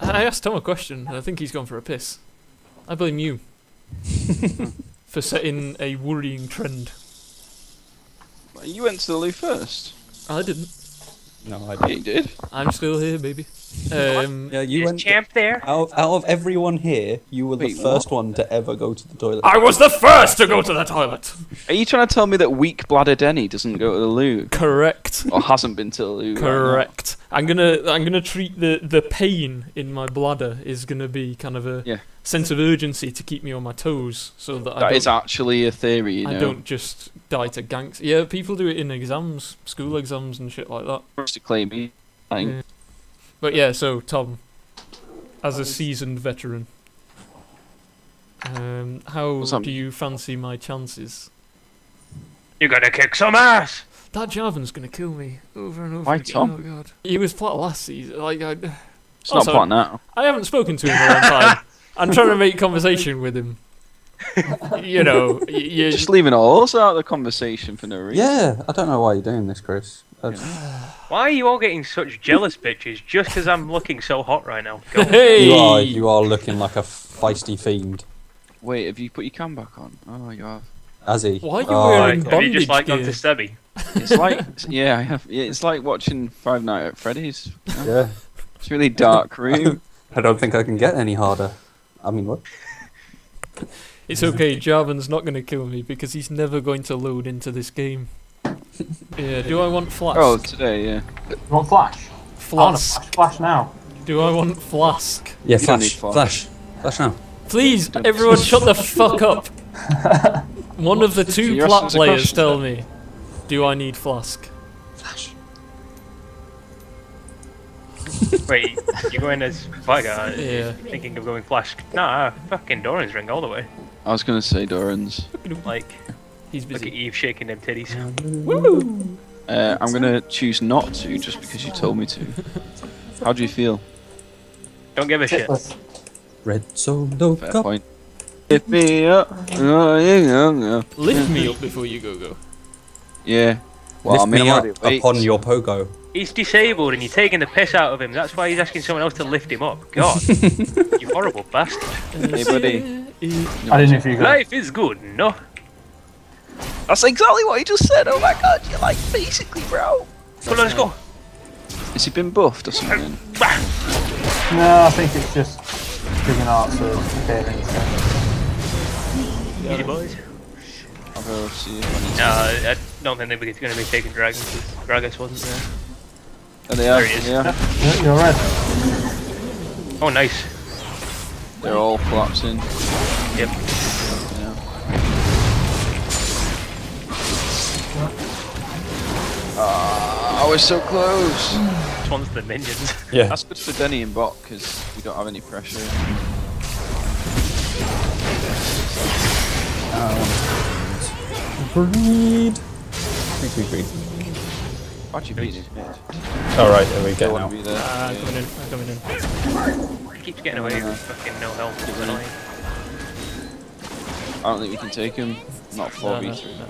I asked Tom a question, and I think he's gone for a piss. I blame you for setting a worrying trend. You went to the loo first. I didn't. No, I didn't. you did. I'm still here, baby. Um, Yeah, you Is went. Champ there? Out of, out of everyone here, you were Wait, the first one to ever go to the toilet. I was the first to go to the toilet. Are you trying to tell me that weak bladder Denny doesn't go to the loo Correct. or hasn't been to the loo? right? Correct. I'm gonna I'm gonna treat the the pain in my bladder is gonna be kind of a Yeah. sense of urgency to keep me on my toes, so that I That don't, is actually a theory, you I know. don't just die to ganks. Yeah, people do it in exams, school exams and shit like that. Just to claim me. I think. Yeah. But yeah, so Tom, as a seasoned veteran, um, how do you fancy my chances? You're gonna kick some ass. That Jarvan's gonna kill me over and over Why, again. Tom? Oh god, he was plot last season. Like I, It's Also- not plot now. I haven't spoken to him in a long time. I'm trying to make conversation with him. You know, y- you, Just leaving all us out of the conversation for no reason. Yeah, I don't know why you're doing this, Chris. Why are you all getting such jealous bitches just because I'm looking so hot right now? Hey, You are you are looking like a feisty fiend, Wait, have you put your cam back on? Oh, you have. as he. Why are you Oh, wearing Have you bondage just like gone gear? to Stubby? It's like, yeah, I have. Yeah, it's like watching Five Nights at Freddy's. Yeah, It's a really dark room. I don't think I can get any harder. I mean, what? It's okay, Jarvan's not going to kill me because he's never going to load into this game. Yeah, do I want flask? oh, today, yeah. You want flash? I want a flash, flash now. Do I want flask? Yeah, You flash, flash. flash, flash now. Please, Don't- everyone shut the fuck up. One of the two you're plat asking us a players tell then? me, do I need flask? Flash. Wait, you're going as Veigar? Yeah. Thinking of going Flash? Nah, fucking Doran's ring all the way. I was gonna say Doran's. Like, He's look at. Eve shaking them titties. Uh, I'm gonna choose not to just because you told me to. How do you feel? Don't give a shit. Titless. Red solo Fair cup. point. Lift me up. Oh, yeah, yeah, yeah. Lift me up before you go go. Yeah. Well, Lift I mean, me up upon your pogo. He's disabled and you're taking the piss out of him. That's why he's asking someone else to lift him up. God, you horrible bastard. Hey, buddy. I didn't know if you could. Life is good, no? That's exactly what he just said. Oh my god, you're like basically, bro. Come on, let's go. Has he been buffed or something? No, I think it's just Friggin' arts of appearing. Easy boys. I'll go see if I need No, I don't think they're going to be taking dragons because Gragas wasn't there. Oh, they are. There he is. Yeah. Yeah, You're red. Oh, nice. They're all collapsing. Yep. Ah, I was so close. This one's the minions. Yeah. That's good for Denny and Bot because we don't have any pressure. Breed. Breed, breed, breed. Actually, beat it. Alright, there we go want now. there. Ah, I'm Yeah. coming in. I'm coming in. He keeps getting away with fucking no health. It's annoying. I don't think we can take him. Not No, no, 4v3. no.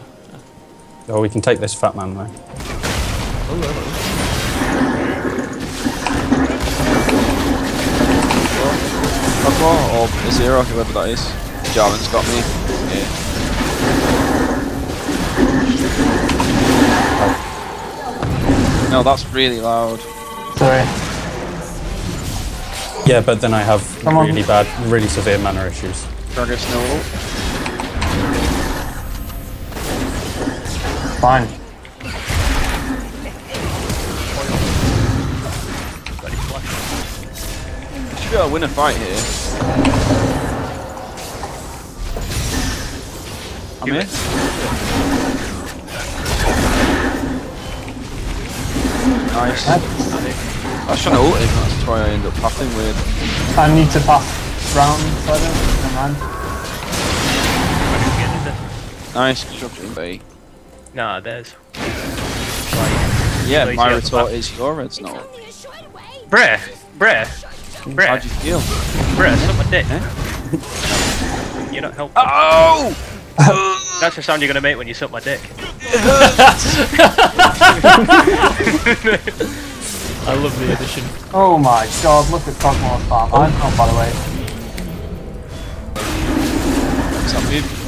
Oh, we can take this fat man though. Aqua or Zero, whoever that is. Jarvan's got me. Yeah. No, that's really loud. Sorry. Yeah, but then I have Come on. really bad, really severe mana issues. Gragas no Fine. Should be able to win a fight here. I'm in. Nice. I was trying to ult him, that's why I end up passing weird. I need to pass round, don't. Never mind. Nice, shove it in B. Nah, there's. Yeah, my retort back. is your red's not. Bruh! Bruh! How'd you feel? Bruh, suck my dick. Eh? You're not helping. Oh! That's the sound you're gonna make when you suck my dick. I love the addition. Oh my god, look at Cosmo's farm. I'm not, by the way. Is that move?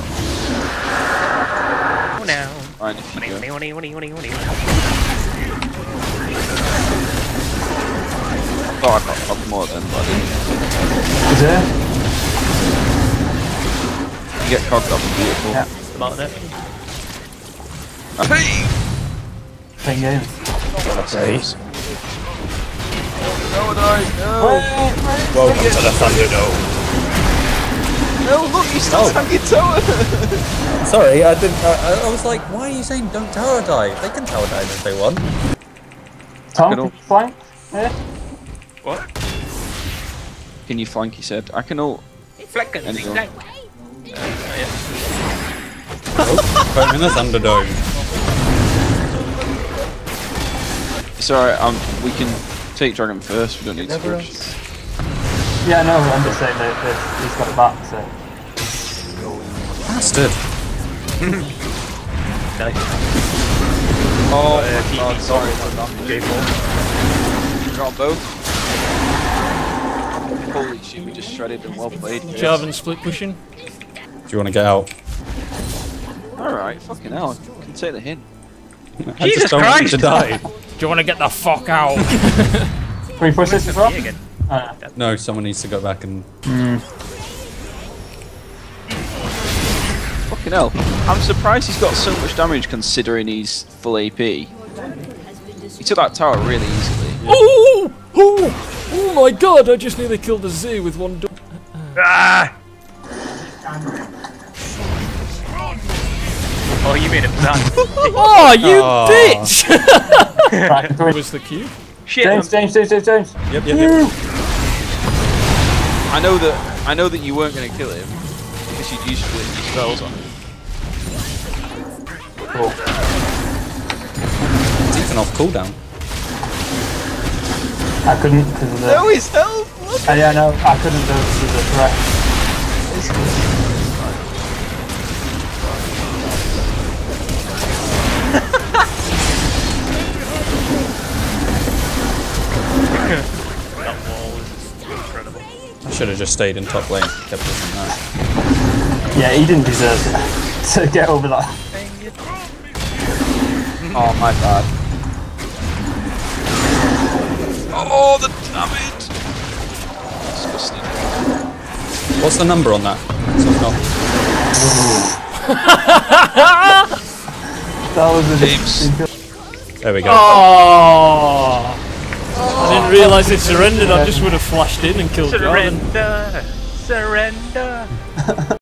Oh. Fine, if you go. Oh, I got a more then, but I didn't. Is there? You get cogged up and beautiful. Yeah. About it. Hey! Same game. Saves. No, no, no! Welcome to the Thunderdome. No, look, he's still Oh. tanking tower! Sorry, I didn't. I, I was like, why are you saying don't tower dive? They can tower dive if they want. Tom, Good flank? Yeah. What? Can you flank, he said. I can ult. Flecken. Anyone. Fleck. Put him in the Thunderdome. It's alright, um, we can take Dragon first, we don't need to Never rush. Yeah, no, I'm just saying that, that he's got it back, so. Bastard. Nice. Oh, Uh, my TP God, sorry. J4. Got both. Holy shit, we just shredded and well played. Jarvan split pushing. Do you want to get out? Alright, fucking hell, I can take the hint. I Jesus just don't want you to die. Do you want to get the fuck out? Can we push this as well? Me again. Uh, No, someone needs to go back and. Fucking hell. I'm surprised he's got so much damage considering he's full AP. He took that tower really easily. oh, oh, oh my god! I just nearly killed a Z with one. Do- Ah! Oh, you made a plan. oh, you Aw. bitch! right, was the cue? Shit. James, James, James, James, James. Yep, yep, yep. I know that I know that you weren't gonna kill him because you'd used to your spells on him. Cool. It's even off cooldown. I couldn't because of the. No, his health! Look! Uh, yeah, no, I couldn't do it because of the threat. Should have just stayed in top lane. Kept pushing that. Yeah, he didn't deserve to, to get over that. Oh, my bad. Oh, the damage! Disgusting. What's the number on that? Not. That was a James. There we go. Oh! I didn't realise it surrendered. I just would have flashed in and killed. Surrender. Surrender.